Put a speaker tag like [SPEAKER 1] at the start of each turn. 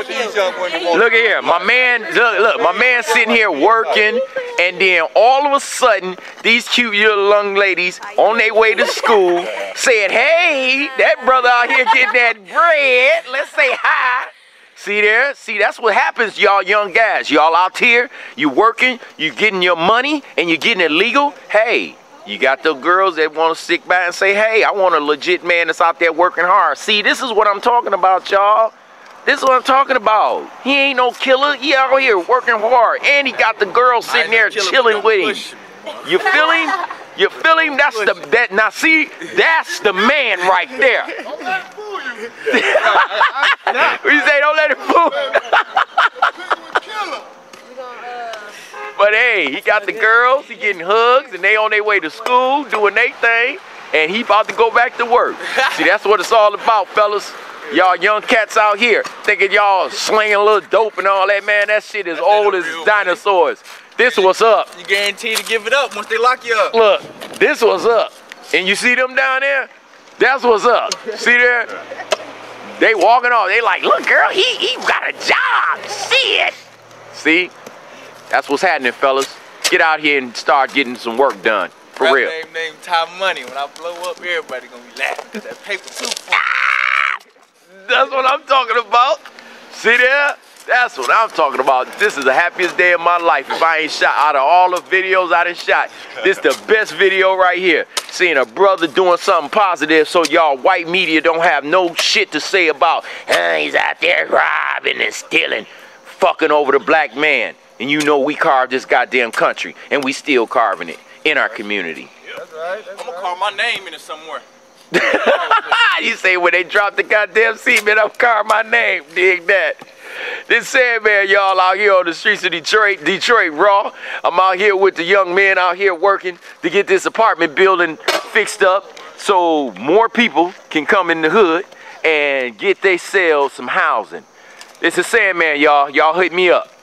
[SPEAKER 1] Look at here, my man. Look, look, my man sitting here working, and then all of a sudden, these cute little young ladies on their way to school said, "Hey, that brother out here getting that bread. Let's say hi." See there? See, that's what happens, y'all young guys. Y'all out here, you working, you getting your money, and you getting it legal. Hey, you got the girls that want to stick by and say, hey, I want a legit man that's out there working hard. See, this is what I'm talking about, y'all. This is what I'm talking about. He ain't no killer. He out here working hard. And he got the girl sitting there chilling with him. You feel him? You feel him? That's the that now see, that's the man right there.
[SPEAKER 2] Don't let it fool you.
[SPEAKER 1] We say don't let it fool.
[SPEAKER 2] Killer.
[SPEAKER 1] But hey, he got the girls, he getting hugs, and they on their way to school, doing their thing, and he about to go back to work. See, that's what it's all about, fellas. Y'all young cats out here thinking y'all slinging a little dope and all that, man. That shit is old as dinosaurs. This what's up.
[SPEAKER 3] You guaranteed to give it up once they lock you up.
[SPEAKER 1] Look, this was up. And you see them down there? That's what's up. See there? They walking off. They like, look, girl, he, he got a job. See it. See? That's what's happening, fellas. Get out here and start getting some work done. For
[SPEAKER 3] Rap
[SPEAKER 1] real.
[SPEAKER 3] Name name Time Money. When I blow up, everybody gonna be laughing. That paper too.
[SPEAKER 1] That's what I'm talking about. See there? That's what I'm talking about. This is the happiest day of my life. If I ain't shot out of all the videos I done shot, this the best video right here. Seeing a brother doing something positive so y'all white media don't have no shit to say about, "Ah, he's out there robbing and stealing, fucking over the black man. And you know we carved this goddamn country and we still carving it in our community.
[SPEAKER 3] That's right. I'm gonna call my name in it somewhere.
[SPEAKER 1] you say when they drop the goddamn cement, I'm carving my name. Dig that. This Sandman, y'all out here on the streets of Detroit, Detroit Raw. I'm out here with the young men out here working to get this apartment building fixed up so more people can come in the hood and get they themselves some housing. This is Sandman, y'all. Y'all hit me up.